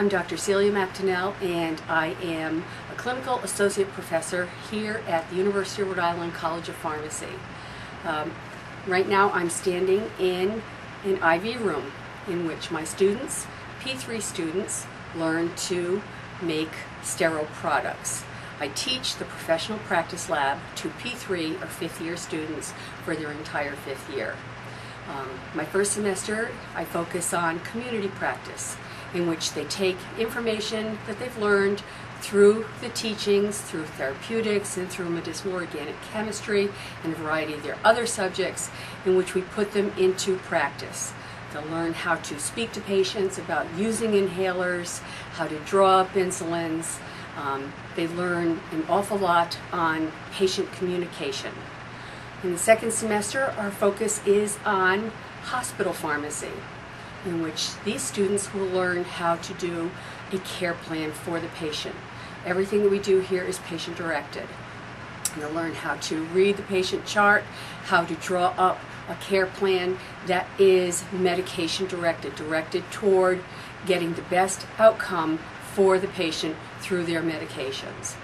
I'm Dr. Celia MacDonnell, and I am a clinical associate professor here at the University of Rhode Island College of Pharmacy. Um, right now, I'm standing in an IV room in which my students, P3 students, learn to make sterile products. I teach the professional practice lab to P3 or fifth year students for their entire fifth year. Um, my first semester, I focus on community practice, in which they take information that they've learned through the teachings, through therapeutics, and through medicinal organic chemistry, and a variety of their other subjects, in which we put them into practice. They'll learn how to speak to patients about using inhalers, how to draw up insulins. Um, they learn an awful lot on patient communication. In the second semester, our focus is on hospital pharmacy, in which these students will learn how to do a care plan for the patient. Everything that we do here is patient directed. They'll learn how to read the patient chart, how to draw up a care plan that is medication directed, directed toward getting the best outcome for the patient through their medications.